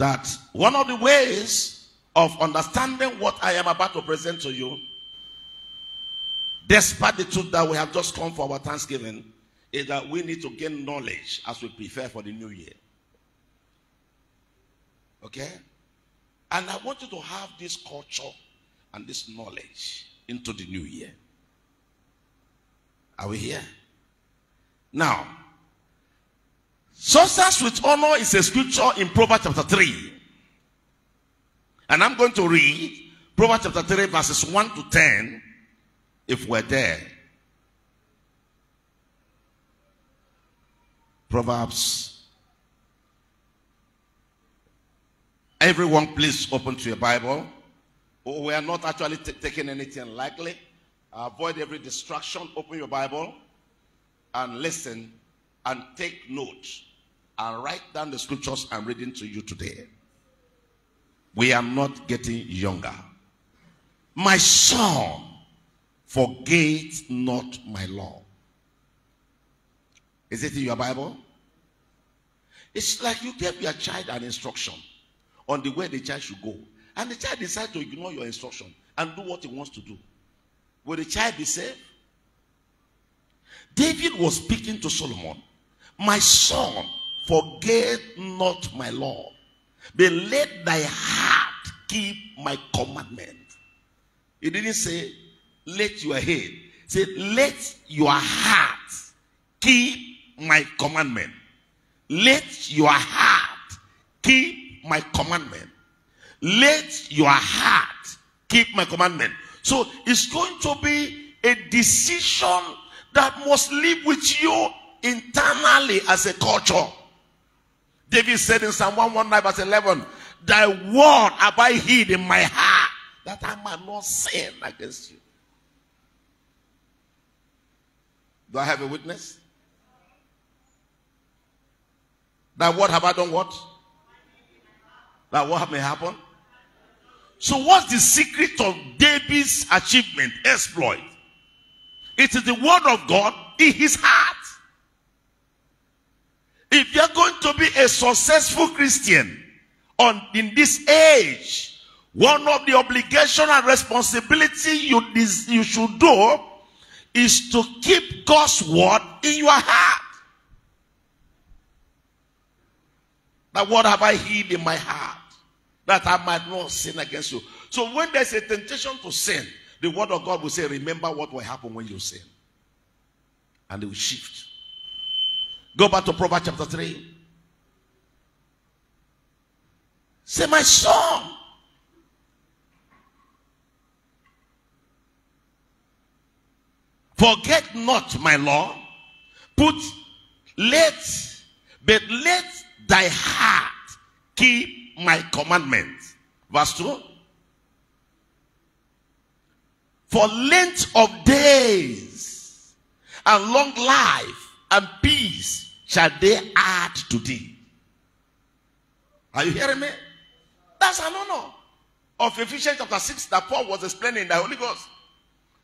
that one of the ways of understanding what I am about to present to you, despite the truth that we have just come for our Thanksgiving, is that we need to gain knowledge as we prepare for the new year. Okay? And I want you to have this culture and this knowledge into the new year. Are we here? Now, success with honor is a scripture in Proverbs chapter 3. And I'm going to read Proverbs chapter 3, verses 1 to 10, if we're there. Proverbs. Everyone, please open to your Bible. Oh, we are not actually taking anything lightly. Avoid every distraction. Open your Bible and listen and take notes and write down the scriptures I'm reading to you today. We are not getting younger. My son, forget not my law. Is it in your Bible? It's like you gave your child an instruction on the way the child should go. And the child decides to ignore your instruction and do what he wants to do. Will the child be saved? David was speaking to Solomon. My son, forget not my law, but let thy heart keep my commandment. He didn't say, let your head. He said, let your heart keep my commandment. Let your heart keep my commandment. Let your heart keep my commandment. So it's going to be a decision that must live with you internally as a culture. David said in Psalm 119 verse 11, Thy word have I hid in my heart that I might not sin against you. Do I have a witness? That what have I done what? That what may happen? So what's the secret of David's achievement, exploit? It is the word of God in his heart. If you're going to be a successful Christian on in this age, one of the obligation and responsibility you, you should do is to keep God's word in your heart. That what have I hid in my heart? That I might not sin against you. So when there's a temptation to sin, the word of God will say, Remember what will happen when you sin. And it will shift. Go back to Proverbs chapter 3. Say, My son. Forget not my law. Put, let, but let thy heart keep my commandments. Verse 2. For length of days and long life and peace shall they add to thee. Are you hearing me? That's an honor of Ephesians chapter 6 that Paul was explaining in the Holy Ghost.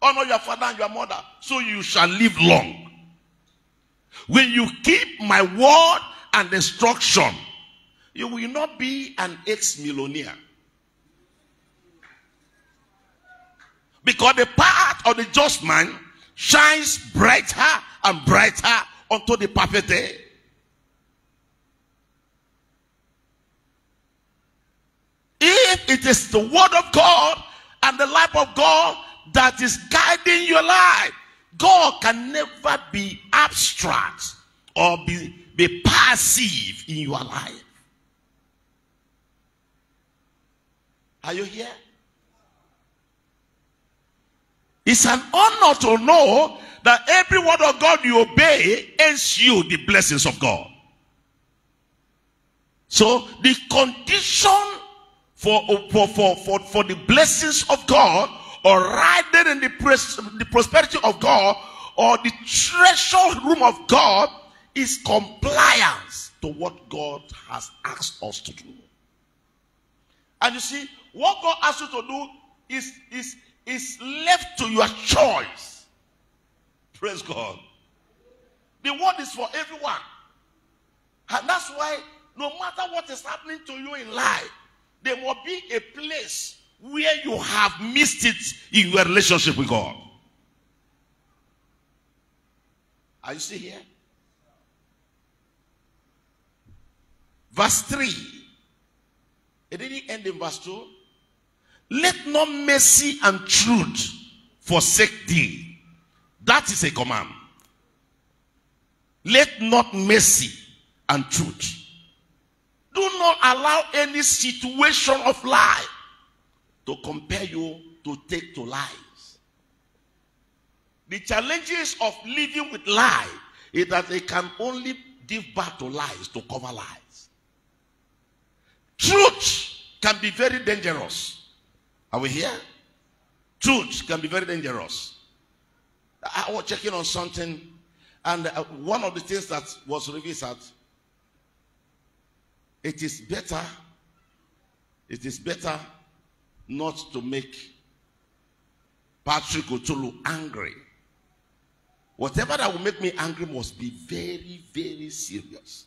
Honor your father and your mother, so you shall live long. When you keep my word and instruction, you will not be an ex-millionaire. Because the path of the just man shines brighter and brighter unto the perfect day. Eh? If it is the word of God and the life of God that is guiding your life, God can never be abstract or be, be passive in your life. Are you here? It's an honor to know that every word of God you obey earns you the blessings of God. So the condition for, for, for, for, for the blessings of God or riding in the, pres- the prosperity of God or the treasure room of God is compliance to what God has asked us to do. And you see, what God asks you to do is, is, is left to your choice. Praise God. The word is for everyone. And that's why No matter what is happening to you in life, there will be a place where you have missed it in your relationship with God. Are you still here? Verse 3. It didn't end in verse 2. Let not mercy and truth forsake thee. That is a command. Let not mercy and truth. Do not allow any situation of life to compare you to take to lies. The challenges of living with lies is that they can only give birth to lies to cover lies. Truth can be very dangerous. Are we here? Truth can be very dangerous. I was checking on something, and uh, one of the things that was revealed that it is better, it is better not to make Patrick Utulu angry. Whatever that will make me angry must be very, very serious.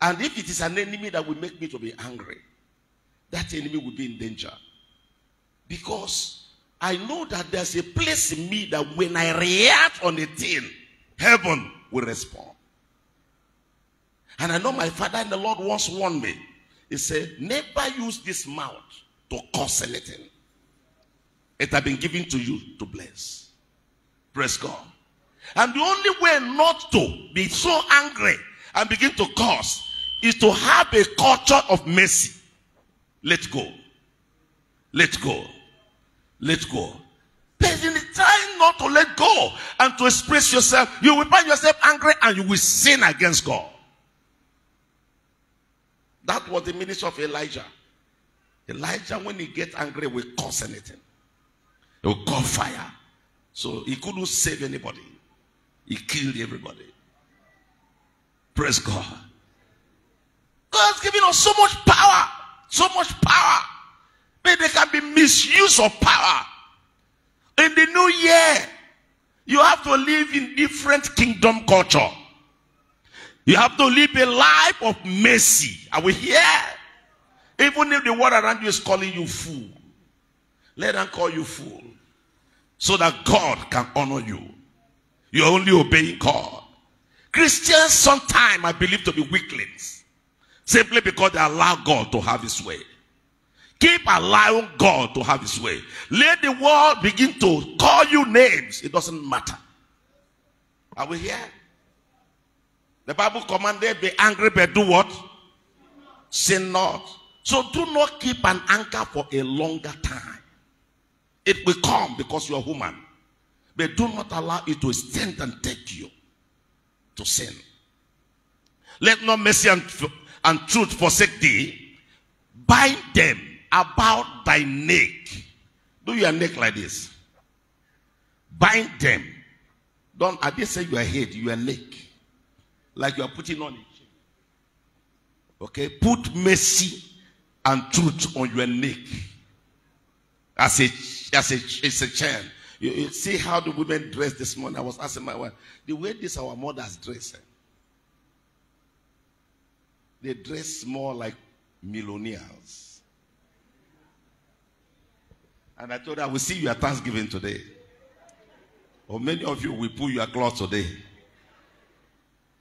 And if it is an enemy that will make me to be angry, that enemy will be in danger. Because I know that there's a place in me that when I react on a thing, heaven will respond. And I know my father and the Lord once warned me. He said, Never use this mouth to curse anything. It has been given to you to bless. Praise God. And the only way not to be so angry and begin to curse is to have a culture of mercy. Let go. Let go. Let go. But in try not to let go and to express yourself, you will find yourself angry and you will sin against God. That was the ministry of Elijah. Elijah, when he gets angry, will cause anything. He will call fire. So he couldn't save anybody. He killed everybody. Praise God. God's giving us so much power. So much power. There can be misuse of power. In the new year, you have to live in different kingdom culture. You have to live a life of mercy. Are we here? Even if the world around you is calling you fool, let them call you fool. So that God can honor you. You're only obeying God. Christians sometimes I believe to be weaklings. Simply because they allow God to have his way. Keep allowing God to have his way. Let the world begin to call you names. It doesn't matter. Are we here? The Bible commanded be angry, but do what? Sin not. So do not keep an anchor for a longer time. It will come because you are human. But do not allow it to extend and take you to sin. Let no mercy and, and truth forsake thee. Bind them about thy neck. Do your neck like this. Bind them. Don't I didn't say your head, your neck. Like you are putting on it. Okay? Put mercy and truth on your neck. As a as a it's a chain. You, you, see how the women dress this morning. I was asking my wife, the way this our mothers dress. Eh? They dress more like millionaires. And I told her, I will see you at Thanksgiving today. Or many of you will pull your clothes today.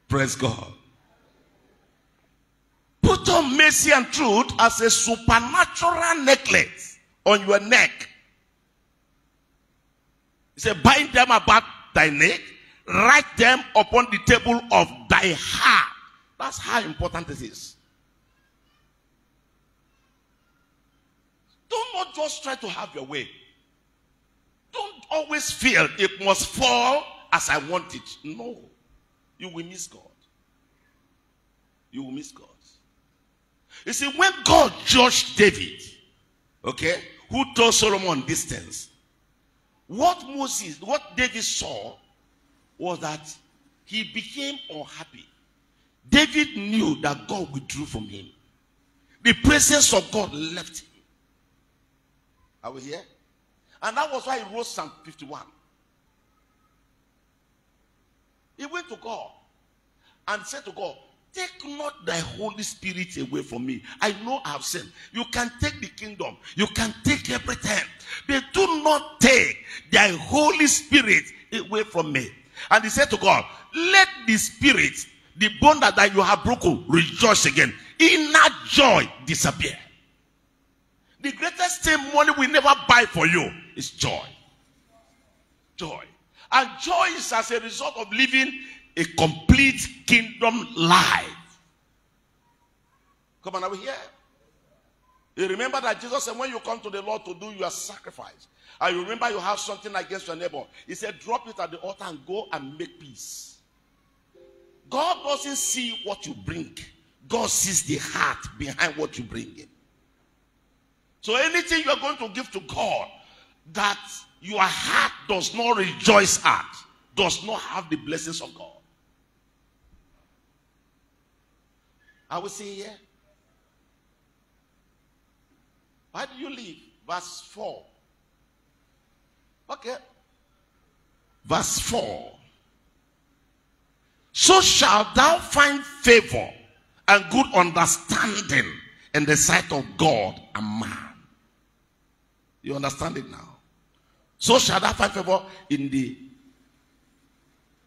Praise God. Put on mercy and truth as a supernatural necklace on your neck. He said, bind them about thy neck, write them upon the table of thy heart. That's how important it is. Do not just try to have your way. Don't always feel it must fall as I want it. No. You will miss God. You will miss God. You see, when God judged David, okay, who told Solomon things, what Moses, what David saw was that he became unhappy. David knew that God withdrew from him. The presence of God left. Are we here? And that was why he wrote Psalm 51. He went to God and said to God, Take not thy Holy Spirit away from me. I know I've sinned. You can take the kingdom, you can take everything. But do not take thy Holy Spirit away from me. And he said to God, Let the Spirit, the bond that you have broken, rejoice again. Inner joy disappear. The greatest thing money will never buy for you is joy. Joy. And joy is as a result of living a complete kingdom life. Come on, are we here? You remember that Jesus said, when you come to the Lord to do your sacrifice, and you remember you have something against your neighbor, he said, drop it at the altar and go and make peace. God doesn't see what you bring, God sees the heart behind what you bring in. So anything you are going to give to God that your heart does not rejoice at, does not have the blessings of God. I will see here. Why do you leave? Verse 4. Okay. Verse 4. So shalt thou find favor and good understanding in the sight of God and man. You understand it now? So shall thou find favor in the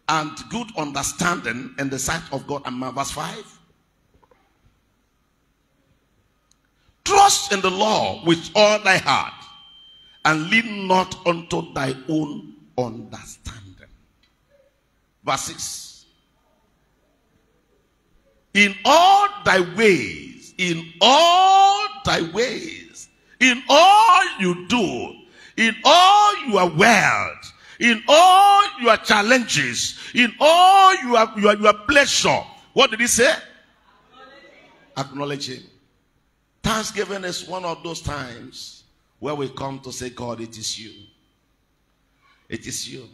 and good understanding in the sight of God and. Verse 5. Trust in the Lord with all thy heart and lean not unto thy own understanding. Verse 6. In all thy ways, in all thy ways, in all you do, in all your wealth, in all your challenges, in all your, your, your pleasure. What did he say? Acknowledge him. Thanksgiving is one of those times where we come to say, God, it is you. It is you.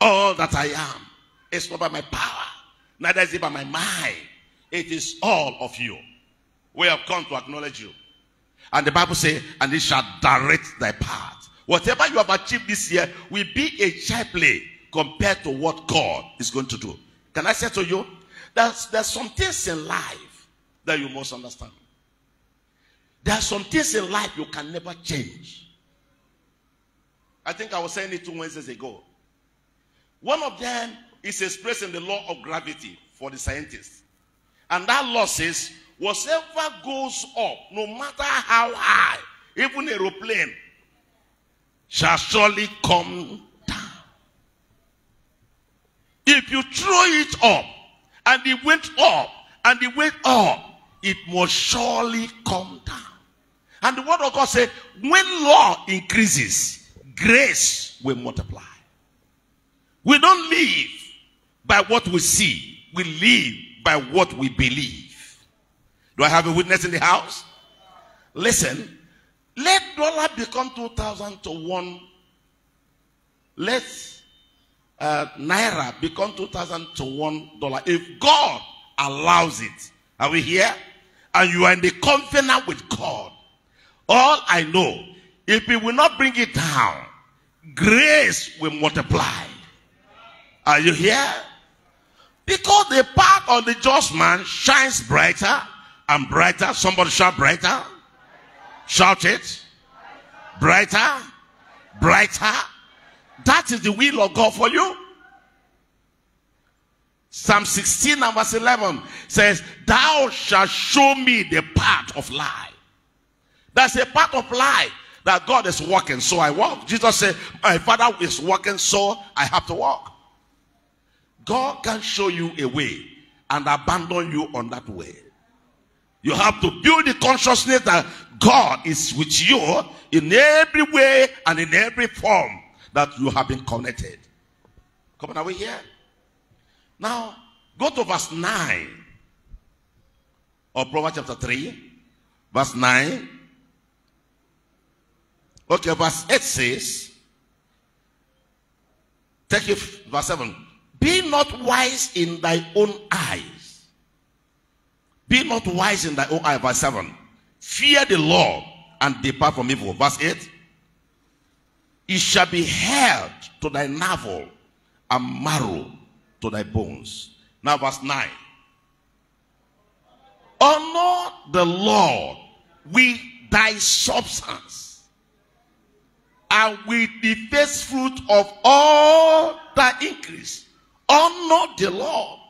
All that I am is not by my power, neither is it by my mind. It is all of you. We have come to acknowledge you. And the Bible says, and it shall direct thy path. Whatever you have achieved this year will be a child play compared to what God is going to do. Can I say to you, there's, there's some things in life that you must understand. There are some things in life you can never change. I think I was saying it two Wednesdays ago. One of them is expressed in the law of gravity for the scientists. And that law says, whatever goes up, no matter how high, even aeroplane, shall surely come down. If you throw it up, and it went up, and it went up, it must surely come down. And the word of God said, when law increases, grace will multiply. We don't live by what we see, we live by what we believe. Do I have a witness in the house? Listen, let dollar become 2,000 to 1. Let uh, naira become 2,000 to 1 dollar. If God allows it, are we here? And you are in the covenant with God. All I know, if He will not bring it down, grace will multiply. Are you here? Because the path of the just man shines brighter and brighter. Somebody shout brighter. Shout it. Brighter. Brighter. That is the will of God for you. Psalm 16 and verse 11 says, Thou shalt show me the path of life. That's a path of life that God is working, so I walk. Jesus said, My father is working, so I have to walk. God can show you a way and abandon you on that way. You have to build the consciousness that God is with you in every way and in every form that you have been connected. Come on, are we here? Now, go to verse 9 of Proverbs chapter 3, verse 9. Okay, verse 8 says, take it, verse 7. Be not wise in thy own eyes. Be not wise in thy own eye. Verse 7. Fear the Lord and depart from evil. Verse 8. It shall be held to thy navel and marrow to thy bones. Now, verse 9. Honor the Lord with thy substance and with the first fruit of all thy increase. Honor the Lord.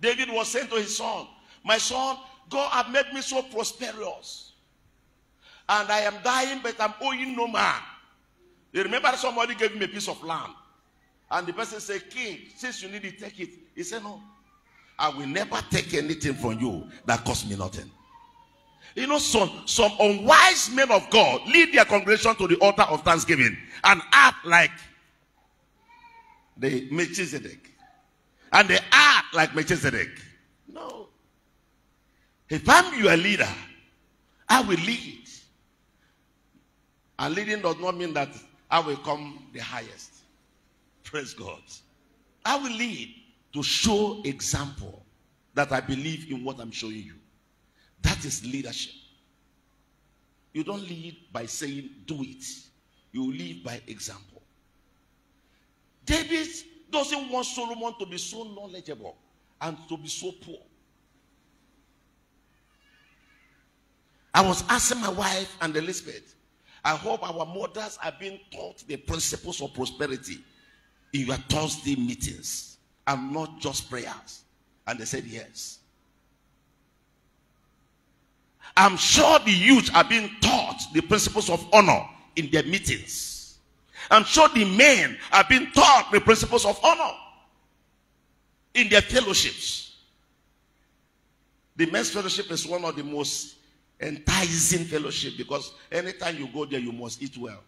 David was saying to his son, My son, God have made me so prosperous. And I am dying, but I'm owing no man. You remember somebody gave me a piece of land. And the person said, King, since you need it, take it. He said, No. I will never take anything from you that costs me nothing. You know, some, some unwise men of God lead their congregation to the altar of thanksgiving and act like the Melchizedek. And they act like Melchizedek. No. If I'm your leader, I will lead. And leading does not mean that I will come the highest. Praise God. I will lead to show example that I believe in what I'm showing you. That is leadership. You don't lead by saying, do it. You lead by example. David doesn't want Solomon to be so knowledgeable and to be so poor. I was asking my wife and Elizabeth, I hope our mothers are being taught the principles of prosperity in your Thursday meetings and not just prayers. And they said yes. I'm sure the youth are being taught the principles of honor in their meetings. I'm sure the men are being taught the principles of honor in their fellowships. The men's fellowship is one of the most enticing fellowship because anytime you go there, you must eat well.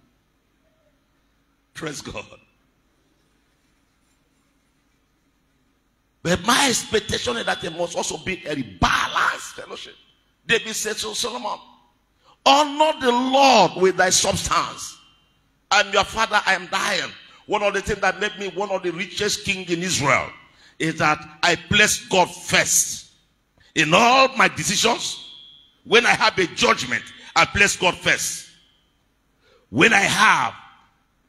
Praise God. But my expectation is that there must also be a balanced fellowship. David said to Solomon, Honor the Lord with thy substance. I'm your father, I am dying. One of the things that made me one of the richest king in Israel is that I place God first. In all my decisions, when I have a judgment, I place God first. When I have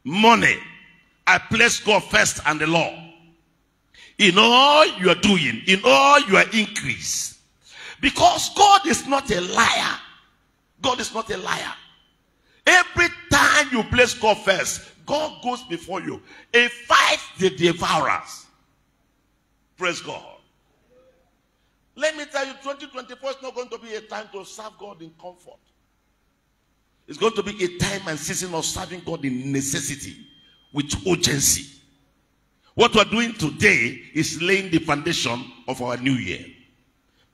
money, I place God first and the law. In all you are doing, in all your increase. Because God is not a liar. God is not a liar. Every time you place God first, God goes before you. He fights the devourers. Praise God. Let me tell you, 2024 is not going to be a time to serve God in comfort. It's going to be a time and season of serving God in necessity with urgency. What we're doing today is laying the foundation of our new year.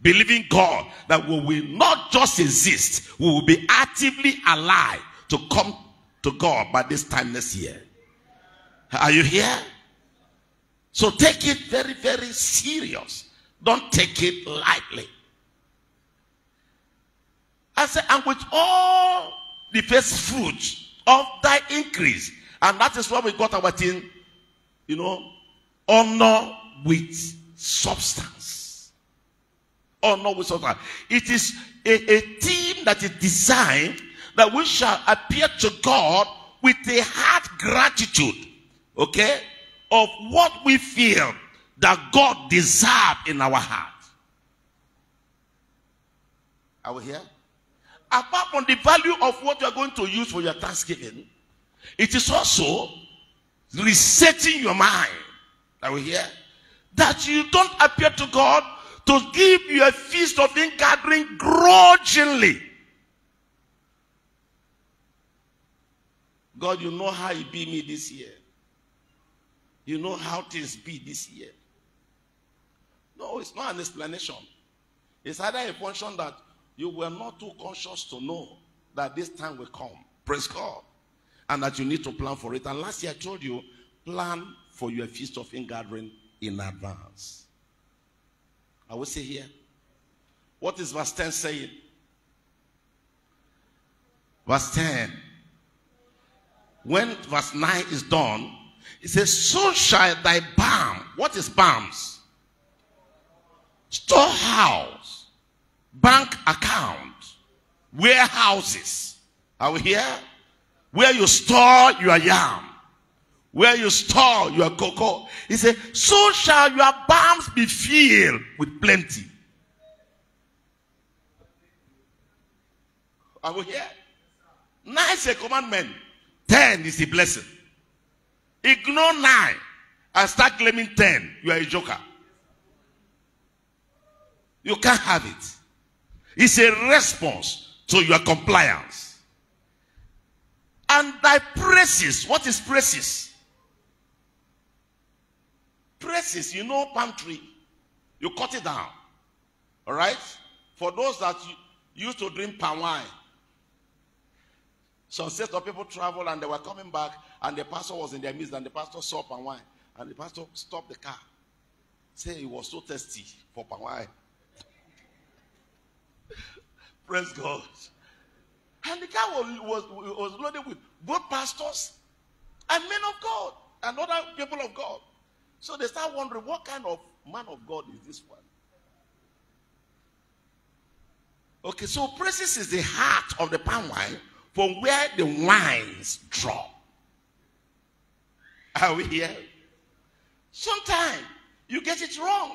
Believing God that we will not just exist, we will be actively alive to come to God by this time next year. Are you here? So take it very, very serious. Don't take it lightly. I said, and with all the first fruit of thy increase. And that is why we got our thing, you know, honor with substance. Honor with substance. It is a, a team that is designed that we shall appear to God with a heart gratitude, okay, of what we feel that God deserves in our heart. Are we here? Apart from the value of what you are going to use for your thanksgiving, it is also resetting your mind. Are we here? That you don't appear to God to give you a feast of ingathering grudgingly. God, you know how it be me this year. You know how things be this year. No, it's not an explanation. It's either a function that you were not too conscious to know that this time will come. Praise God. And that you need to plan for it. And last year I told you, plan for your feast of ingathering in advance. I will say here. What is verse 10 saying? Verse 10. When verse 9 is done, it says, So shall thy balm. What is balms? Storehouse, bank account, warehouses. Are we here? Where you store your yam, where you store your cocoa. He said, So shall your barns be filled with plenty. Are we here? Nine is a commandment. Ten is a blessing. Ignore nine and start claiming ten. You are a joker. You can't have it. It's a response to your compliance. And thy praises. What is praises? Praises, you know, palm tree. You cut it down. All right? For those that used to drink palm wine, some set of people traveled and they were coming back, and the pastor was in their midst, and the pastor saw palm wine. And the pastor stopped the car. Say he was so thirsty for palm wine. Praise God. And the car was, was, was loaded with both pastors and men of God and other people of God. So they start wondering what kind of man of God is this one? Okay, so praises is the heart of the palm wine from where the wines drop. Are we here? Sometimes you get it wrong.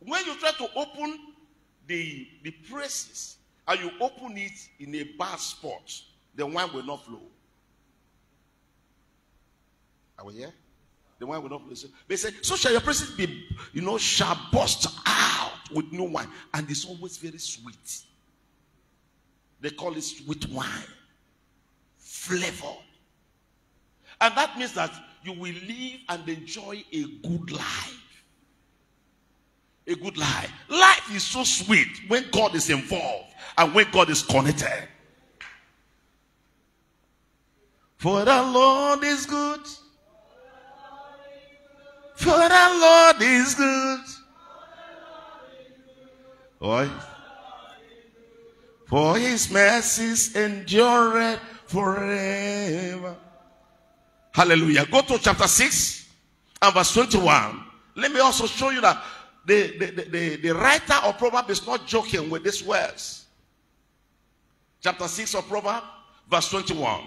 When you try to open the, the praises and you open it in a bad spot, the wine will not flow. Are we here? The wine will not flow. They say, so shall your praises be, you know, shall burst out with new wine. And it's always very sweet. They call it sweet wine. Flavor. And that means that you will live and enjoy a good life. A good life. Life is so sweet when God is involved and when God is connected. For the Lord is good. For the Lord is good. Boy. For his mercies endure forever. Hallelujah. Go to chapter 6 and verse 21. Let me also show you that the, the, the, writer of Proverbs is not joking with these words. Chapter 6 of Proverbs, verse 21.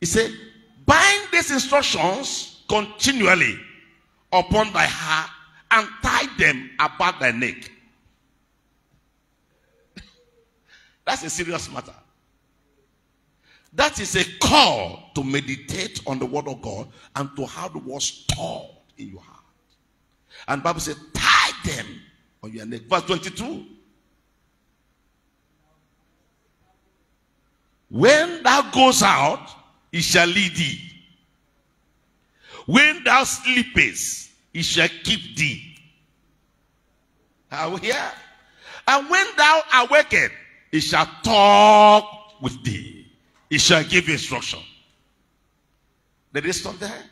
He said, Bind these instructions continually upon thy heart and tie them about thy neck. That's a serious matter. That is a call to meditate on the word of God and to have the word stored in your heart. And Bible says, tie them on your neck. Verse 22. When thou goes out, he shall lead thee. When thou sleepest, he shall keep thee. Are we here? And when thou awakest, he shall talk with thee. He shall give instruction. Did he stop there?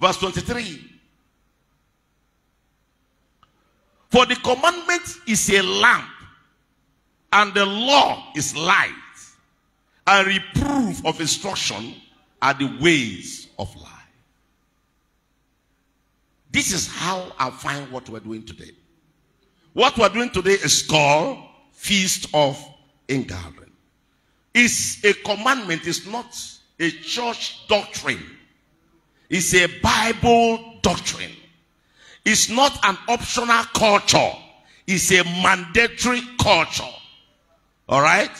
Verse 23. For the commandment is a lamp, and the law is light, and reproof of instruction are the ways of life. This is how I find what we're doing today. What we're doing today is called Feast of Ingathering. It's a commandment, it's not a church doctrine. It's a Bible doctrine. It's not an optional culture. It's a mandatory culture. All right?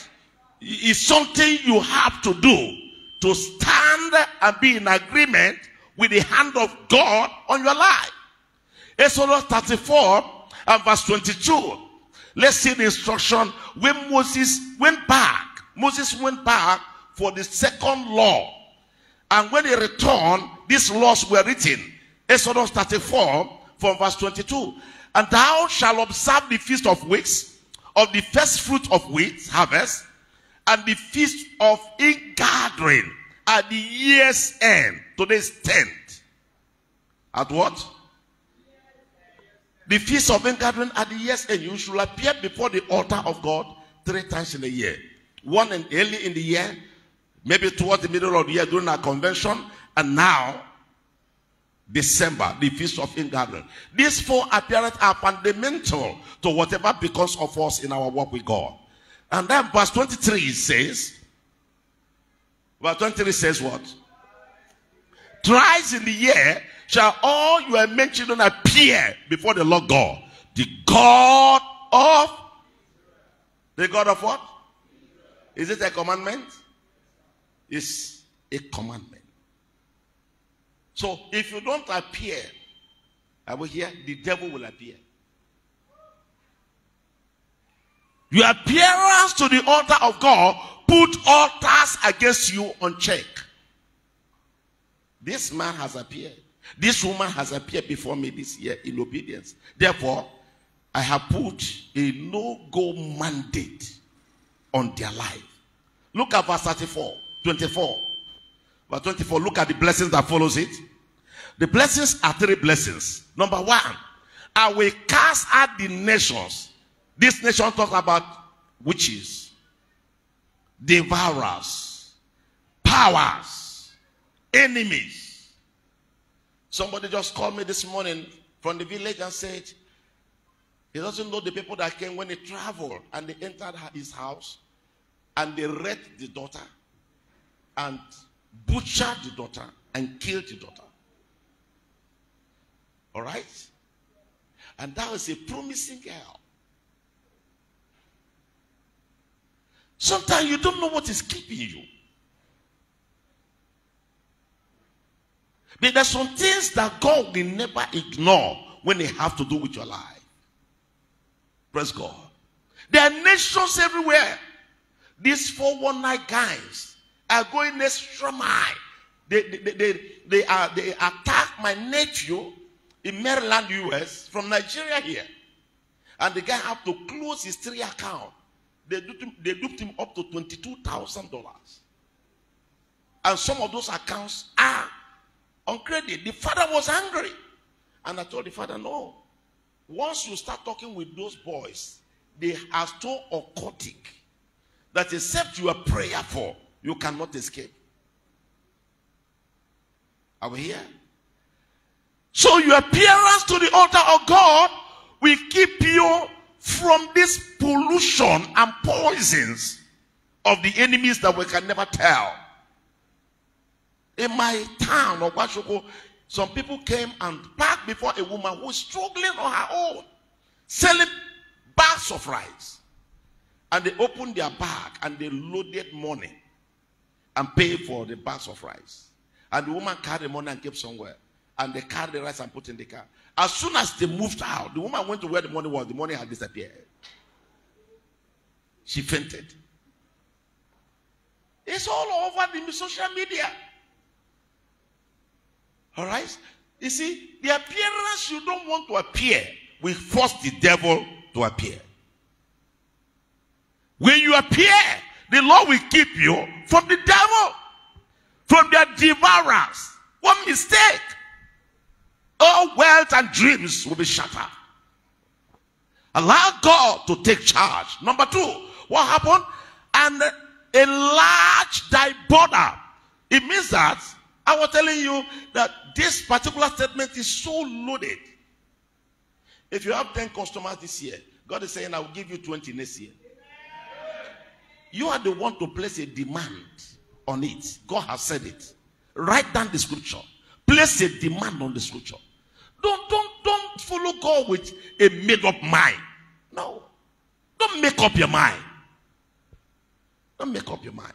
It's something you have to do to stand and be in agreement with the hand of God on your life. Exodus 34 and verse 22. Let's see the instruction when Moses went back. Moses went back for the second law. And when he returned, these laws were written. Exodus 34 from verse 22. And thou shalt observe the feast of weeks, of the first fruit of wheat harvest, and the feast of ingathering at the year's end. Today's 10th. At what? The feast of ingathering at the year's end. You shall appear before the altar of God three times in a year. One in, early in the year, maybe towards the middle of the year during our convention, and now December, the feast of ingathering. These four appearances are fundamental to whatever becomes of us in our work with God. And then verse 23 says, verse 23 says what? Thrice in the year shall all your men children appear before the Lord God, the God of the God of what? Is it a commandment? It's a commandment. So if you don't appear, I will hear the devil will appear. Your appearance to the altar of God put altars against you on check. This man has appeared. This woman has appeared before me this year in obedience. Therefore, I have put a no go mandate on their life. Look at verse 34, 24. Verse 24, look at the blessings that follows it. The blessings are three blessings. Number one, I will cast out the nations. This nation talks about witches, devourers, powers, enemies. Somebody just called me this morning from the village and said, he doesn't know the people that came when he traveled and they entered his house and they raped the daughter and butchered the daughter and killed the daughter. All right? And that was a promising girl. Sometimes you don't know what is keeping you. But there's some things that God will never ignore when they have to do with your life. Praise God. There are nations everywhere. These 419 guys are going extra mile. They, they, they, they, they, are, they attack my nephew in Maryland, US, from Nigeria here. And the guy had to close his three account. They duped him, they duped him up to $22,000. And some of those accounts are on credit. The father was angry. And I told the father, no. Once you start talking with those boys, they are so occultic that except you are prayerful, you cannot escape. Are we here? So your appearance to the altar of God will keep you from this pollution and poisons of the enemies that we can never tell. In my town of Washoko, some people came and parked before a woman who was struggling on her own, selling bags of rice. And they opened their bag and they loaded money and paid for the bags of rice. And the woman carried the money and kept somewhere and they carried the rice and put in the car. As soon as they moved out, the woman went to where the money was. The money had disappeared. She fainted. It's all over the social media. All right? You see, the appearance you don't want to appear will force the devil to appear. When you appear, the Lord will keep you from the devil, from their devourers. What mistake all wealth and dreams will be shattered. Allow God to take charge. Number two, what happened? And enlarge thy border. It means that I was telling you that this particular statement is so loaded. If you have 10 customers this year, God is saying, I will give you 20 next year. You are the one to place a demand on it. God has said it. Write down the scripture. Place a demand on the scripture. Don't, don't, don't follow God with a made up mind. No. Don't make up your mind. Don't make up your mind.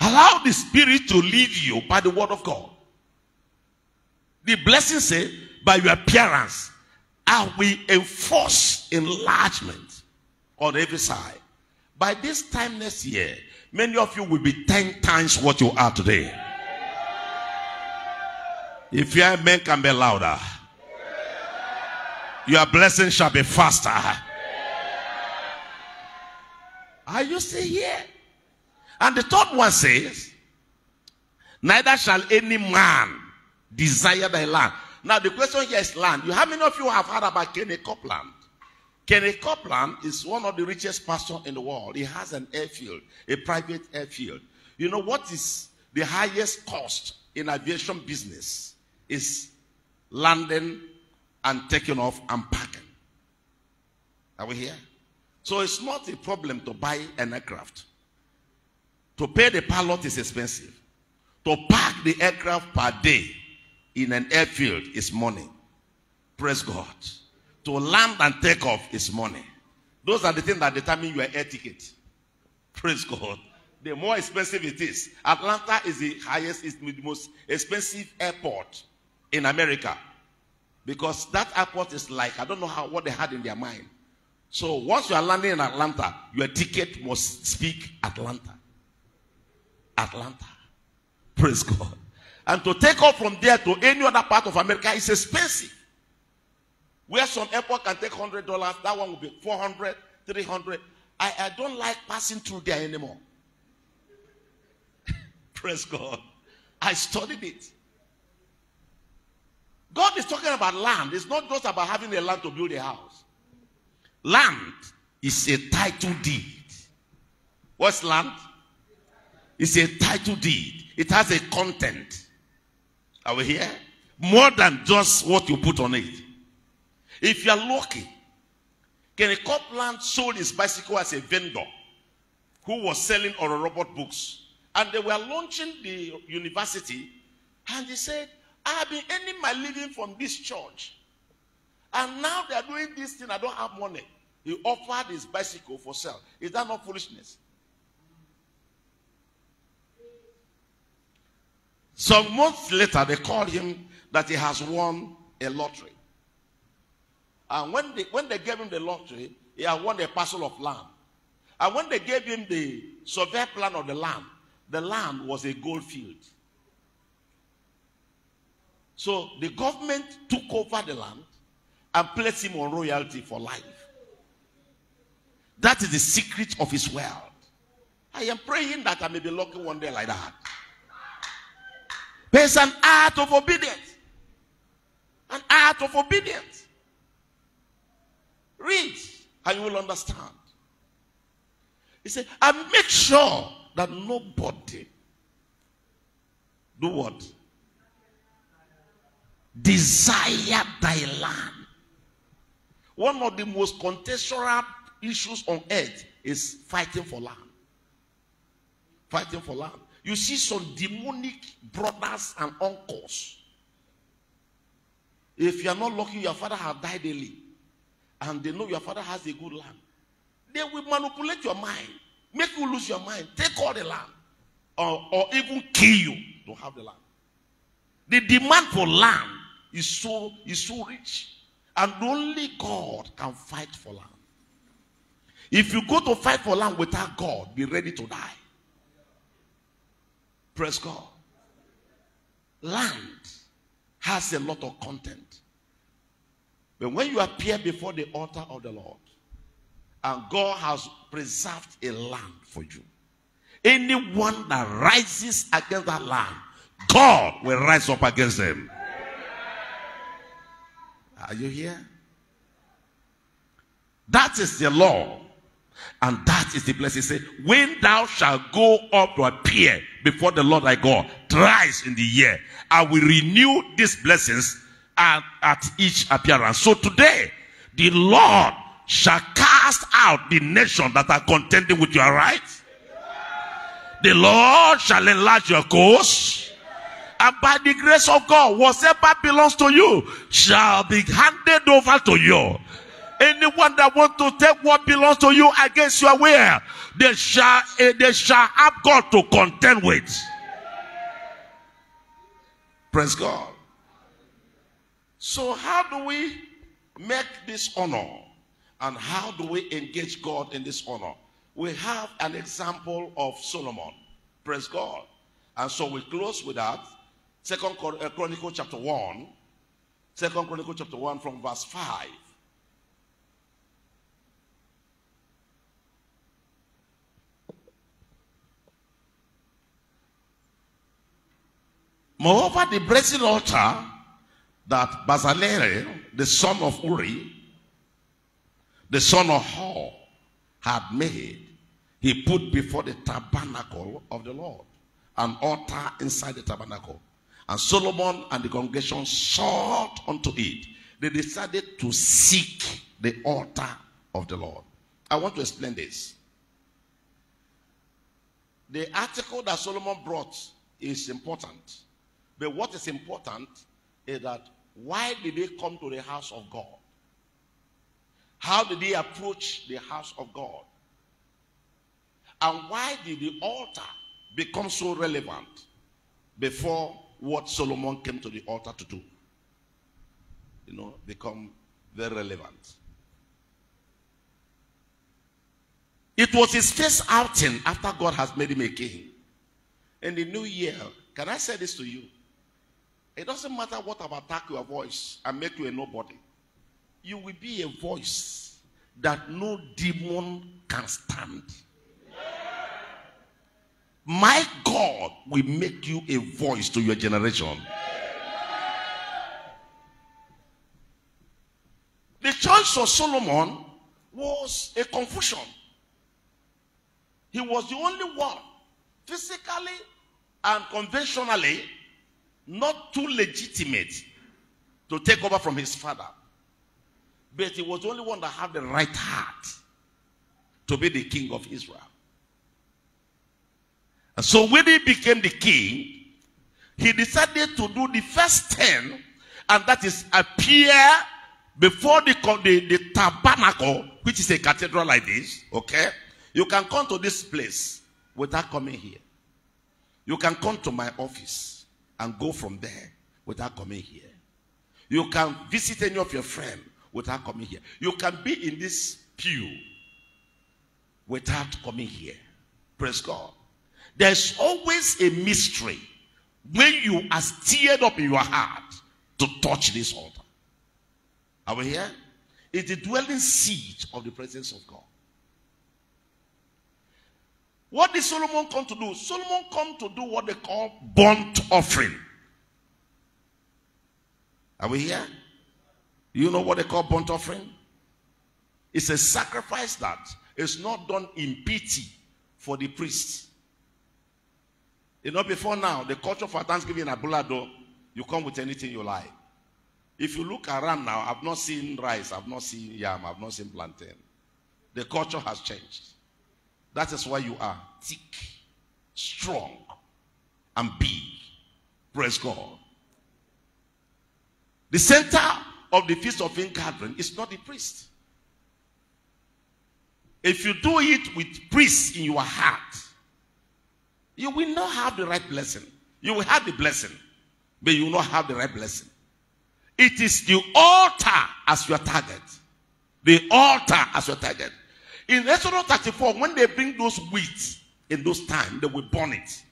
Allow the Spirit to lead you by the word of God. The blessing say, by your appearance, I will enforce enlargement on every side. By this time next year, many of you will be 10 times what you are today. If your amen can be louder, your blessing shall be faster. Are you still here? And the third one says, Neither shall any man desire thy land. Now, the question here is land. You, how many of you have heard about Kenny Copeland? Kenny Copeland is one of the richest pastors in the world. He has an airfield, a private airfield. You know what is the highest cost in aviation business? Is landing and taking off and packing. Are we here? So it's not a problem to buy an aircraft. To pay the pilot is expensive. To park the aircraft per day in an airfield is money. Praise God. To land and take off is money. Those are the things that determine your air ticket. Praise God. The more expensive it is. Atlanta is the highest, is the most expensive airport in America. Because that airport is like, I don't know how what they had in their mind. So once you are landing in Atlanta, your ticket must speak Atlanta. Atlanta. Praise God. And to take off from there to any other part of America is expensive. Where some airport can take $100, that one will be 400 300 I, I don't like passing through there anymore. Praise God. I studied it. God is talking about land. It's not just about having a land to build a house. Land is a title deed. What's land? It's a title deed. It has a content. Are we here? More than just what you put on it. If you are lucky, Kenny Copeland sold his bicycle as a vendor who was selling robot books. And they were launching the university. And he said, I have been earning my living from this church. And now they are doing this thing. I don't have money. He offered his bicycle for sale. Is that not foolishness? Some months later, they called him that he has won a lottery. And when they, when they gave him the lottery, he had won a parcel of land. And when they gave him the survey plan of the land, the land was a gold field. So the government took over the land and placed him on royalty for life. That is the secret of his wealth. I am praying that I may be lucky one day like that. There's an art of obedience. An art of obedience. Read and you will understand. He said, and make sure that nobody do what? Desire thy land. One of the most contentious issues on earth is fighting for land. Fighting for land. You see some demonic brothers and uncles. If you are not lucky, your father has died early and they know your father has a good land, they will manipulate your mind, make you lose your mind, take all the land, or, or even kill you to have the land. The demand for land is so, is so rich, and only God can fight for land. If you go to fight for land without God, be ready to die. Praise God. Land has a lot of content. But when you appear before the altar of the Lord, and God has preserved a land for you, anyone that rises against that land, God will rise up against them. Are you here? That is the law. And that is the blessing. Say, when thou shalt go up to appear before the Lord thy God thrice in the year, I will renew these blessings at, at each appearance. So today, the Lord shall cast out the nation that are contending with your right. The Lord shall enlarge your course. And by the grace of God, whatever belongs to you shall be handed over to you. Anyone that wants to take what belongs to you against your will, they shall, eh, they shall have God to contend with. Praise God. So, how do we make this honor? And how do we engage God in this honor? We have an example of Solomon. Praise God. And so we close with that. Second uh, Chronicle chapter 1. Second Chronicle chapter 1 from verse 5. Moreover, the brazen altar that Bezalel, the son of Uri, the son of Hur, had made, he put before the tabernacle of the Lord, an altar inside the tabernacle. And Solomon and the congregation sought unto it. They decided to seek the altar of the Lord. I want to explain this. The article that Solomon brought is important. But what is important is that why did they come to the house of God? How did they approach the house of God? And why did the altar become so relevant before what Solomon came to the altar to do? You know, become very relevant. It was his first outing after God has made him a king. In the new year, can I say this to you? It doesn't matter what I've attacked your voice and make you a nobody. You will be a voice that no demon can stand. My God will make you a voice to your generation. The choice of Solomon was a confusion. He was the only one, physically and conventionally, not too legitimate to take over from his father. But he was the only one that had the right heart to be the king of Israel. And so when he became the king, he decided to do the first ten, and that is appear before the, the, the tabernacle, which is a cathedral like this, okay? You can come to this place without coming here. You can come to my office and go from there without coming here. You can visit any of your friends without coming here. You can be in this pew without coming here. Praise God. There's always a mystery when you are stirred up in your heart to touch this altar. Are we here? It's the dwelling seat of the presence of God. What did Solomon come to do? Solomon come to do what they call burnt offering. Are we here? You know what they call burnt offering? It's a sacrifice that is not done in pity for the priest. You know, before now, the culture for Thanksgiving at Bulado, you come with anything you like. If you look around now, I've not seen rice, I've not seen yam, I've not seen plantain. The culture has changed. That is why you are thick, strong, and big. Praise God. The center of the feast of ingathering is not the priest. If you do it with priests in your heart, you will not have the right blessing. You will have the blessing, but you will not have the right blessing. It is the altar as your target. The altar as your target. In Exodus 34, when they bring those wheat in those times, they will burn it.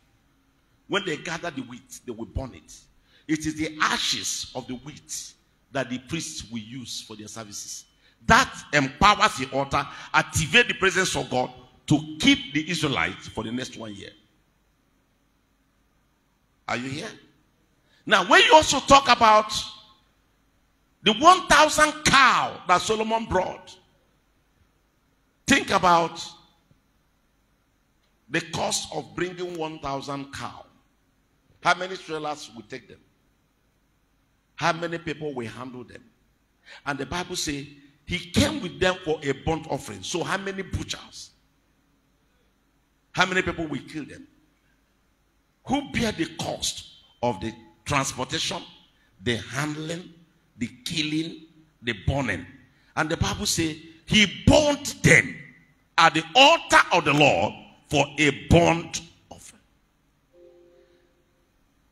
When they gather the wheat, they will burn it. It is the ashes of the wheat that the priests will use for their services. That empowers the altar, activate the presence of God to keep the Israelites for the next one year. Are you here? Now, when you also talk about the 1,000 cow that Solomon brought, Think about the cost of bringing 1,000 cow. How many trailers will take them? How many people will handle them? And the Bible says he came with them for a burnt offering. So how many butchers? How many people will kill them? Who bear the cost of the transportation, the handling, the killing, the burning? And the Bible says he burnt them at the altar of the Lord for a burnt offering.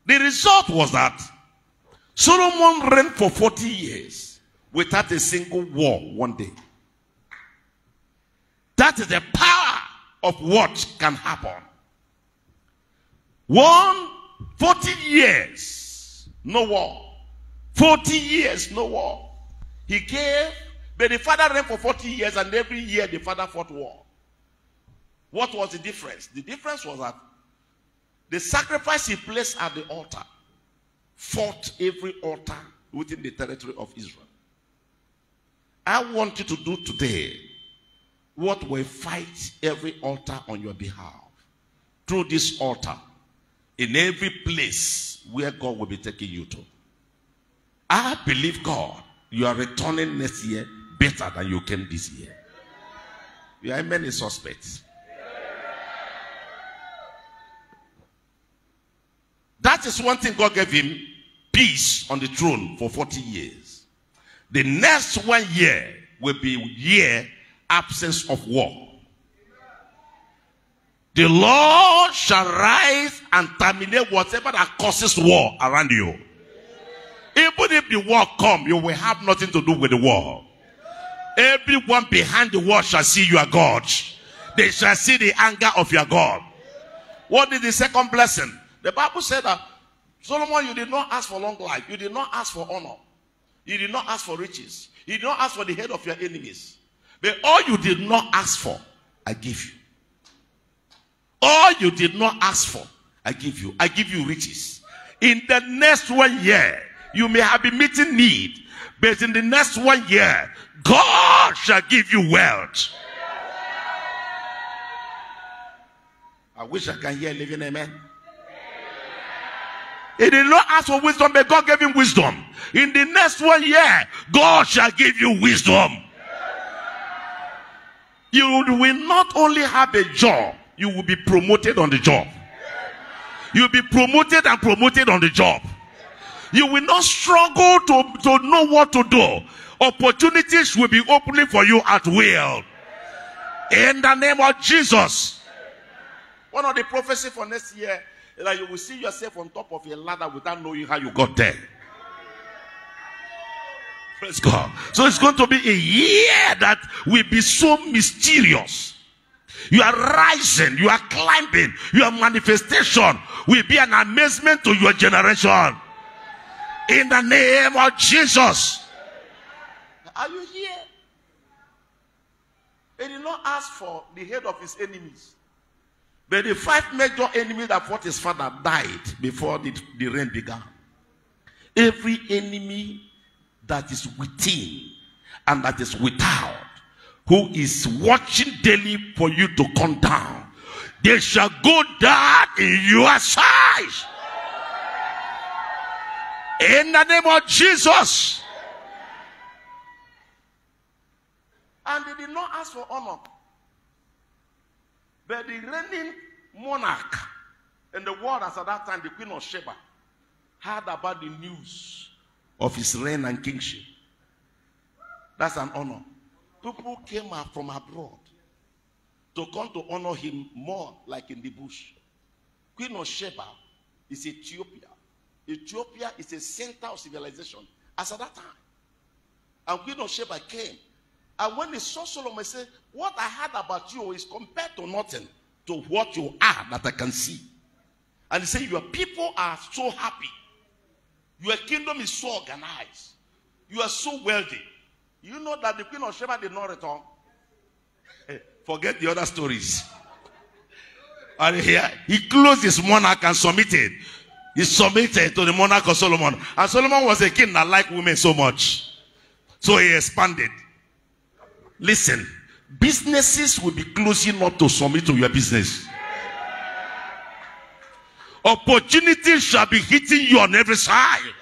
The result was that Solomon reigned for 40 years without a single war one day. That is the power of what can happen. One, 40 years, no war. 40 years, no war. He gave but the father reigned for 40 years, and every year the father fought war. What was the difference? The difference was that the sacrifice he placed at the altar fought every altar within the territory of Israel. I want you to do today what will fight every altar on your behalf through this altar in every place where God will be taking you to. I believe God, you are returning next year better than you came this year. You are many suspects. That is one thing God gave him peace on the throne for 40 years. The next one year will be year absence of war. The Lord shall rise and terminate whatever that causes war around you. Even if the war come, you will have nothing to do with the war. Everyone behind the wall shall see your God. They shall see the anger of your God. What is the second blessing? The Bible said that Solomon, you did not ask for long life. You did not ask for honor. You did not ask for riches. You did not ask for the head of your enemies. But all you did not ask for, I give you. All you did not ask for, I give you. I give you riches. In the next one year, you may have been meeting need, but in the next one year, God shall give you wealth. I wish I can hear living amen. He did not ask for wisdom, but God gave him wisdom. In the next one year, God shall give you wisdom. You will not only have a job, you will be promoted on the job. You'll be promoted and promoted on the job. You will not struggle to, to know what to do. Opportunities will be opening for you at will. In the name of Jesus. One of the prophecy for next year is that you will see yourself on top of a ladder without knowing how you got there. Praise God. So it's going to be a year that will be so mysterious. You are rising, you are climbing, your manifestation will be an amazement to your generation. In the name of Jesus. Are you here? He did not ask for the head of his enemies. But the five major enemies that fought his father died before the, the reign began. Every enemy that is within and that is without, who is watching daily for you to come down, they shall go down in your size. In the name of Jesus. And they did not ask for honor. But the reigning monarch in the world as at that time, the Queen of Sheba, heard about the news of his reign and kingship. That's an honor. People came from abroad to come to honor him more like in the bush. Queen of Sheba is Ethiopia. Ethiopia is a center of civilization as at that time. And Queen of Sheba came. And when he saw Solomon, he said, What I heard about you is compared to nothing to what you are that I can see. And he said, Your people are so happy. Your kingdom is so organized. You are so wealthy. You know that the Queen of Sheba did not return. Eh, forget the other stories. And here, he closed his monarch and submitted. He submitted to the monarch of Solomon. And Solomon was a king that liked women so much. So he expanded. Listen, businesses will be closing not to submit to your business. Opportunities shall be hitting you on every side.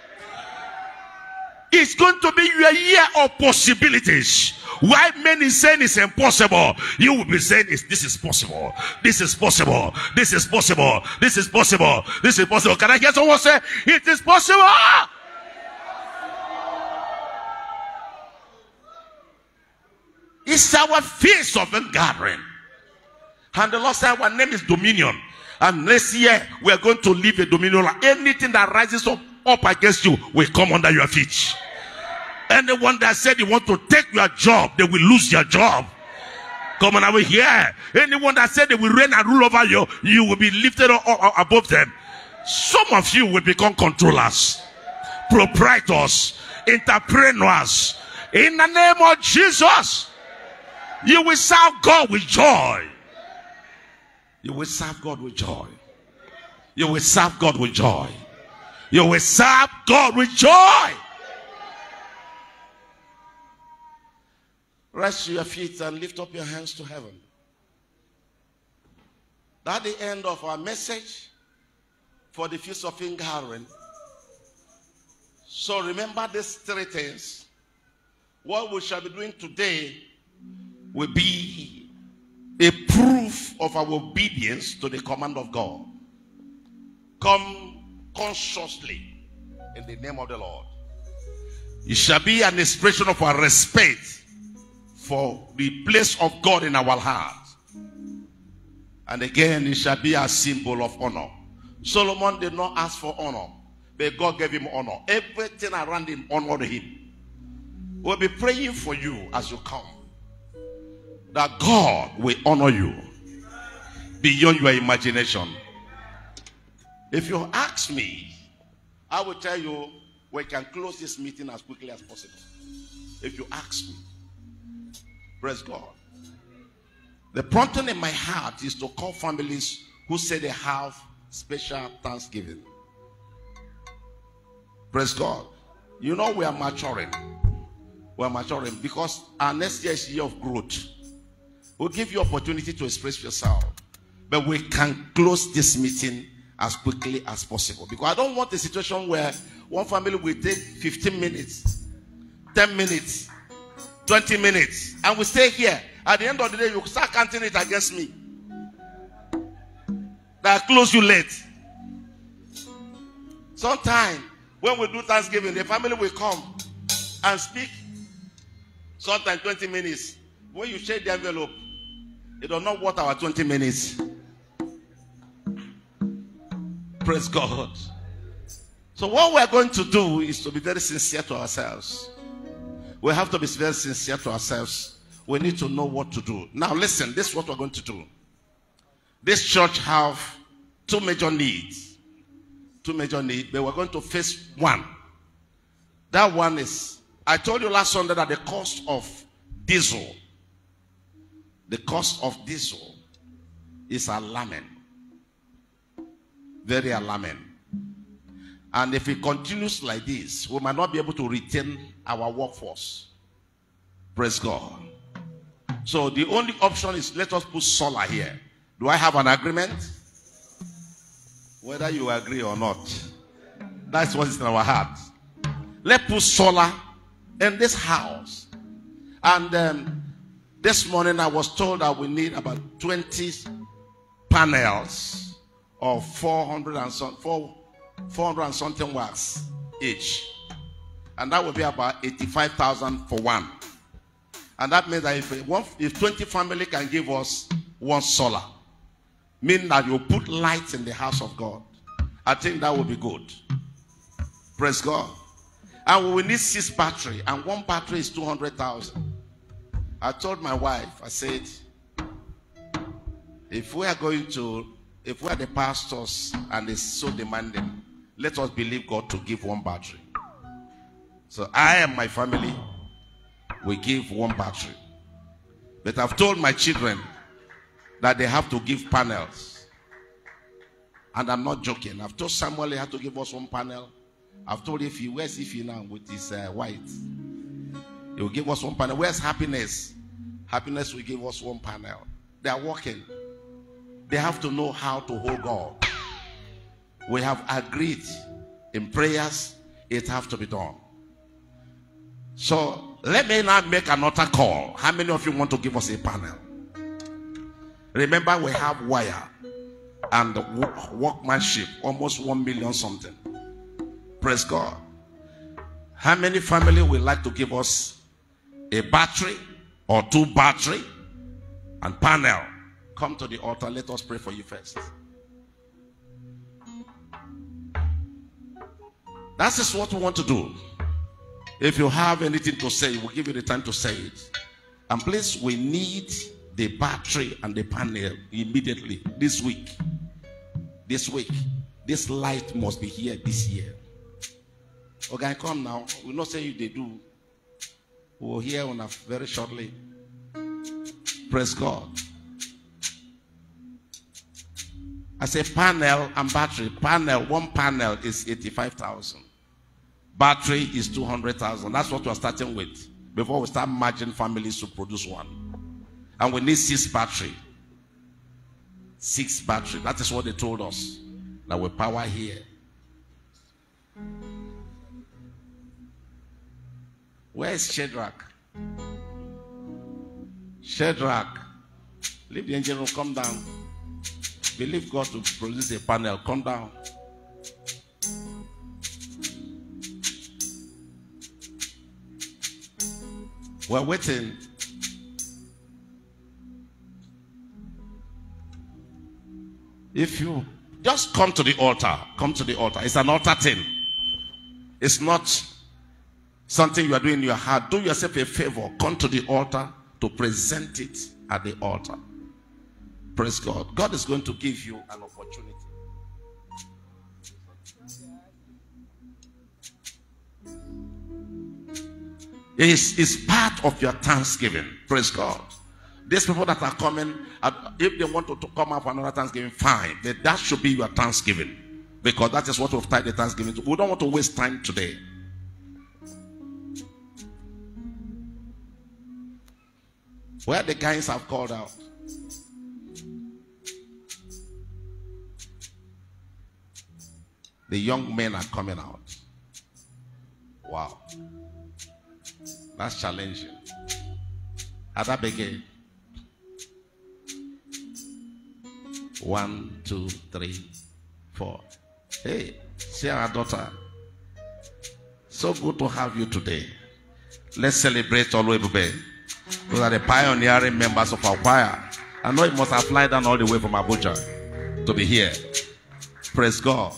It's going to be your year of possibilities. Why many saying it's impossible, you will be saying this is possible. This is possible. This is possible. This is possible. This is possible. Can I hear someone say it is possible? It's our feast of gathering. And the Lord said, Our name is Dominion. And next year, we are going to live a dominion. Anything that rises up, up against you will come under your feet. Anyone that said they want to take your job, they will lose their job. Come on over here. Anyone that said they will reign and rule over you, you will be lifted up, up above them. Some of you will become controllers, proprietors, entrepreneurs. In the name of Jesus, you will serve God with joy. You will serve God with joy. You will serve God with joy. You will serve God with joy. Rest your feet and lift up your hands to heaven. That's the end of our message for the Feast of Ingathering. So remember these three things. What we shall be doing today will be a proof of our obedience to the command of God. Come consciously in the name of the Lord. It shall be an expression of our respect for the place of God in our heart. And again, it shall be a symbol of honor. Solomon did not ask for honor, but God gave him honor. Everything around him honored him. We'll be praying for you as you come. That God will honor you beyond your imagination. If you ask me, I will tell you we can close this meeting as quickly as possible. If you ask me, praise God. The prompting in my heart is to call families who say they have special thanksgiving. Praise God. You know we are maturing. We are maturing because our next year is year of growth. We'll give you opportunity to express yourself. But we can close this meeting as quickly as possible. Because I don't want a situation where one family will take 15 minutes, 10 minutes, 20 minutes, and we stay here. At the end of the day, you start counting it against me. That I close you late. Sometime when we do Thanksgiving, the family will come and speak. Sometimes 20 minutes. When you shake the envelope, it does not worth our 20 minutes. Praise God. So, what we're going to do is to be very sincere to ourselves. We have to be very sincere to ourselves. We need to know what to do. Now, listen, this is what we're going to do. This church have two major needs. Two major needs, but we're going to face one. That one is, I told you last Sunday that the cost of diesel, the cost of diesel is alarming. Very alarming. And if it continues like this, we might not be able to retain our workforce. Praise God. So the only option is let us put solar here. Do I have an agreement? Whether you agree or not, that's what is in our heart. Let's put solar in this house. And um, this morning I was told that we need about 20 panels of 400 and, some, 400 and something watts each. And that will be about 85,000 for one. And that means that if, one, if 20 family can give us one solar, meaning that you put lights in the house of God, I think that will be good. Praise God. And we need six battery, and one battery is 200,000. I told my wife, I said, if we are going to if we are the pastors and it's so demanding, let us believe God to give one battery. So I and my family we give one battery. But I've told my children that they have to give panels. And I'm not joking. I've told Samuel he had to give us one panel. I've told if he where's if he now with his uh, white? He will give us one panel. Where's happiness? Happiness will give us one panel. They are working. They have to know how to hold God. We have agreed in prayers, it has to be done. So let me now make another call. How many of you want to give us a panel? Remember, we have wire and workmanship, almost one million something. Praise God. How many family would like to give us a battery or two battery and panel Come to the altar. Let us pray for you first. That is what we want to do. If you have anything to say, we'll give you the time to say it. And please, we need the battery and the panel immediately this week. This week. This light must be here this year. Okay, come now. We'll not say they do. We'll hear on very shortly. Praise God. I say panel and battery. Panel, one panel is 85,000. Battery is 200,000. That's what we're starting with before we start merging families to produce one. And we need six battery. Six battery. That is what they told us. That we power here. Where is Shadrach? Shadrach. Leave the engine room, come down. Believe God to produce a panel. Come down. We're waiting. If you just come to the altar, come to the altar. It's an altar thing. It's not something you are doing in your heart. Do yourself a favor. Come to the altar to present it at the altar. Praise God. God is going to give you an opportunity. It's, it's part of your thanksgiving. Praise God. These people that are coming, uh, if they want to, to come up for another Thanksgiving, fine. But that should be your Thanksgiving. Because that is what we've tied the Thanksgiving to. We don't want to waste time today. Where the guys have called out. The young men are coming out. Wow. That's challenging. Adabege. One, two, three, four. Hey, see our daughter. So good to have you today. Let's celebrate Oluebube. Those are the pioneering members of our choir. I know you must have fly down all the way from Abuja to be here. Praise God.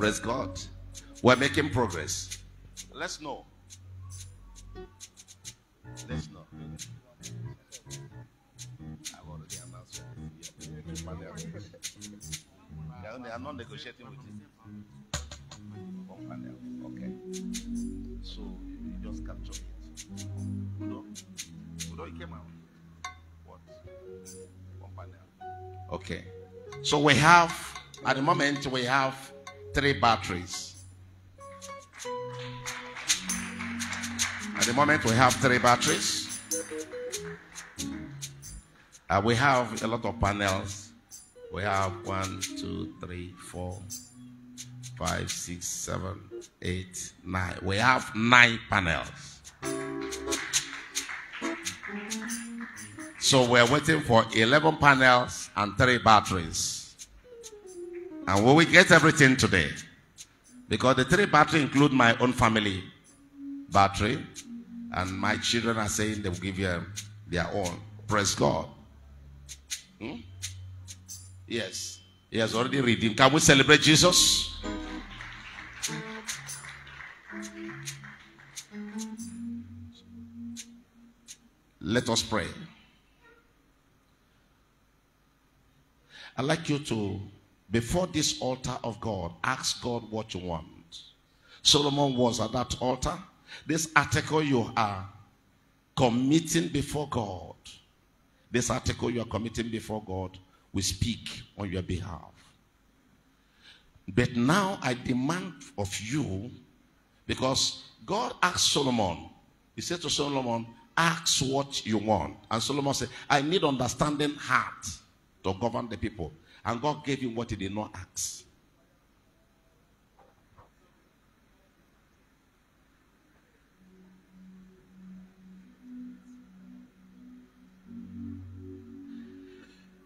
Praise God. We're making progress. Let's know. Let's know. I've already announced. They are not negotiating with you. One panel. Okay. So you just capture it. Udo? Udo, it came out. What? One panel. Okay. So we have, at the moment, we have three batteries. At the moment, we have three batteries. Uh, we have a lot of panels. We have one, two, three, four, five, six, seven, eight, nine. We have nine panels. So we're waiting for 11 panels and three batteries. And we will get everything today. Because the three battery include my own family battery. And my children are saying they will give you their own. Praise God. Hmm? Yes. He has already redeemed. Can we celebrate Jesus? Let us pray. I'd like you to before this altar of God, ask God what you want. Solomon was at that altar. This article you are committing before God, this article you are committing before God will speak on your behalf. But now I demand of you, because God asked Solomon, he said to Solomon, ask what you want. And Solomon said, I need understanding heart to govern the people. And God gave him what he did not ask.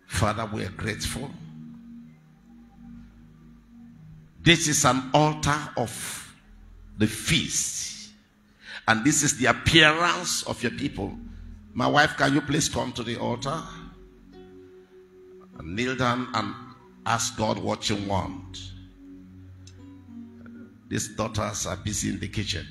Father, we are grateful. This is an altar of the feast. And this is the appearance of your people. My wife, can you please come to the altar? And kneel down and ask God what you want. These daughters are busy in the kitchen.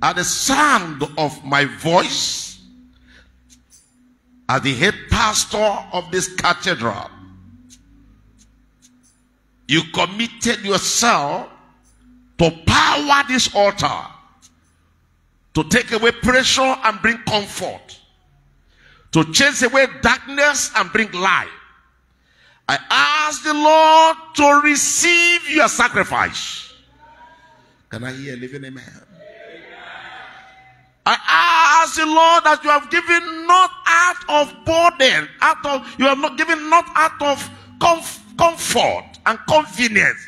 At the sound of my voice, as the head pastor of this cathedral, you committed yourself to power this altar, to take away pressure and bring comfort, to chase away darkness and bring light. I ask the Lord to receive your sacrifice. Can I hear a living amen? I ask the Lord that you have given not out of burden, out of you have not given not out of comf- comfort and convenience,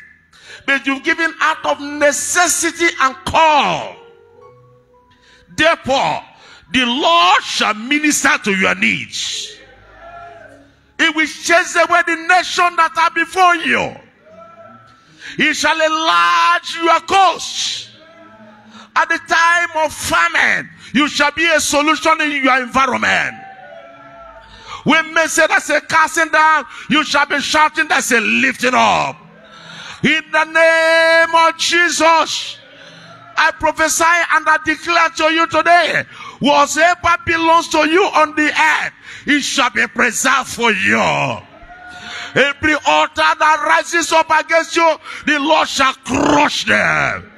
but you've given out of necessity and call. Therefore, the Lord shall minister to your needs. He will chase away the nation that are before you. He shall enlarge your coast. At the time of famine, you shall be a solution in your environment. When men say that's a casting down, you shall be shouting that's a lifting up. In the name of Jesus, I prophesy and I declare to you today, whatever belongs to you on the earth, it shall be preserved for you. Every altar that rises up against you, the Lord shall crush them.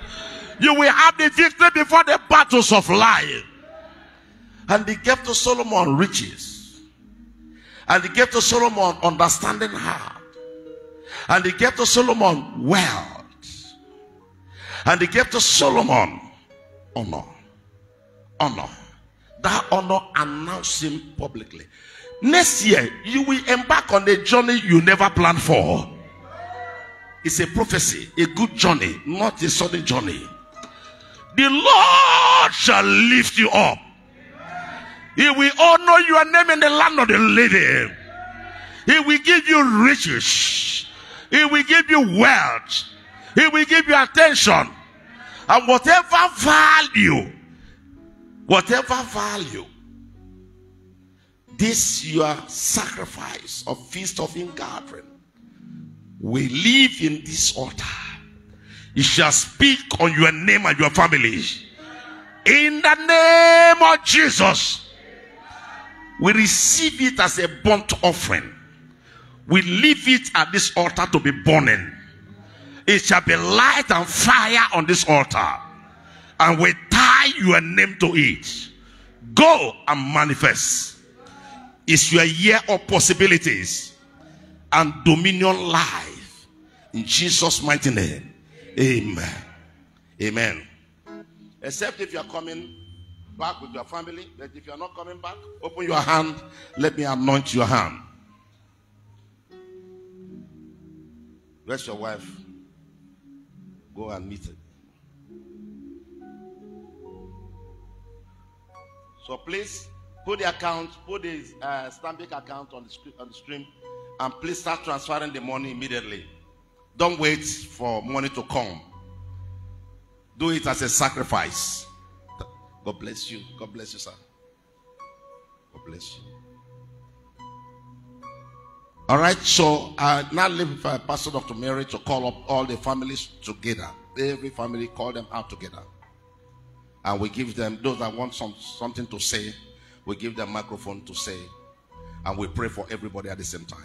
You will have the victory before the battles of life. And he gave to Solomon riches. And he gave to Solomon understanding heart. And he gave to Solomon wealth. And he gave to Solomon honor. Honor. That honor announced him publicly. Next year, you will embark on a journey you never planned for. It's a prophecy, a good journey, not a sudden journey. The Lord shall lift you up. He will honor your name in the land of the living. He will give you riches. He will give you wealth. He will give you attention. And whatever value, whatever value, this your sacrifice of feast of ingathering will live in this altar. It shall speak on your name and your family. In the name of Jesus, we receive it as a burnt offering. We leave it at this altar to be burning. It shall be light and fire on this altar. And we tie your name to it. Go and manifest. It's your year of possibilities and dominion life. In Jesus' mighty name. Amen. Amen. Except if you are coming back with your family, but if you are not coming back, open your hand. Let me anoint your hand. Where's your wife? Go and meet it. So please put the account, put the uh, Stanbic account on the, on the stream, and please start transferring the money immediately. Don't wait for money to come. Do it as a sacrifice. God bless you. God bless you, sir. God bless you. All right, so I now leave uh, Pastor Dr. Mary to call up all the families together. Every family, call them out together. And we give them, those that want some, something to say, we give them microphone to say. And we pray for everybody at the same time.